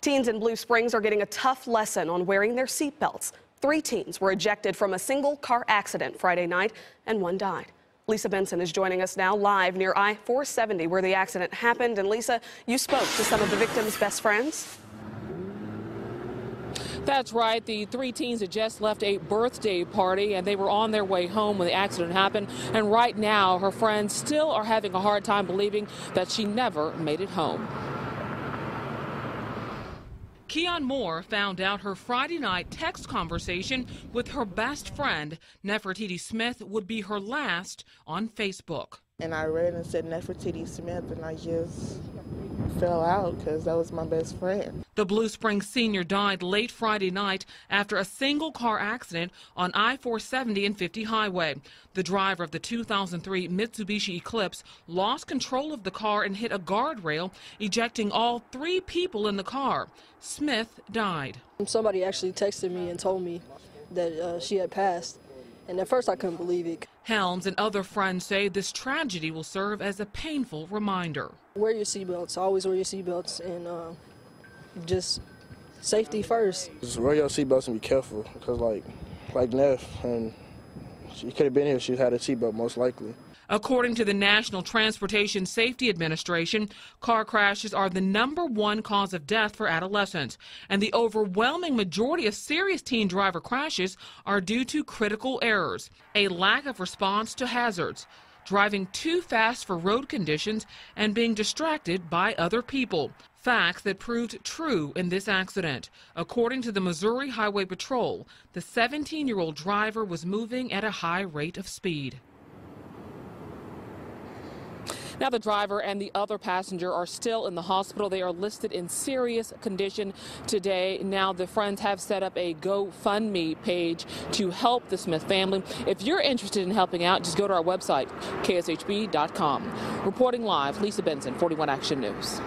Teens in Blue Springs are getting a tough lesson on wearing their seatbelts. Three teens were ejected from a single car accident Friday night, and one died. Lisa Benson is joining us now live near I 470 where the accident happened. And Lisa, you spoke to some of the victims' best friends. That's right. The three teens had just left a birthday party and they were on their way home when the accident happened. And right now, her friends still are having a hard time believing that she never made it home. Keon Moore found out her Friday night text conversation with her best friend, Nefertiti Smith, would be her last on Facebook. And I read and said Nefertiti Smith, and I just fell out because that was my best friend. The Blue Springs senior died late Friday night after a single car accident on I 470 and 50 highway. The driver of the 2003 Mitsubishi Eclipse lost control of the car and hit a guardrail, ejecting all three people in the car. Smith died. Somebody actually texted me and told me that uh, she had passed. And at first I couldn't believe it. Helms and other friends say this tragedy will serve as a painful reminder. Wear your seatbelts. Always wear your seatbelts and uh, just safety first. Just wear your seatbelts and be careful because like like Neff and she could have been here if she had a seatbelt most likely. According to the National Transportation Safety Administration, car crashes are the number one cause of death for adolescents, and the overwhelming majority of serious teen driver crashes are due to critical errors, a lack of response to hazards, driving too fast for road conditions, and being distracted by other people. Facts that proved true in this accident. According to the Missouri Highway Patrol, the 17 year old driver was moving at a high rate of speed. Now, the driver and the other passenger are still in the hospital. They are listed in serious condition today. Now, the friends have set up a GoFundMe page to help the Smith family. If you're interested in helping out, just go to our website, kshb.com. Reporting live, Lisa Benson, 41 Action News.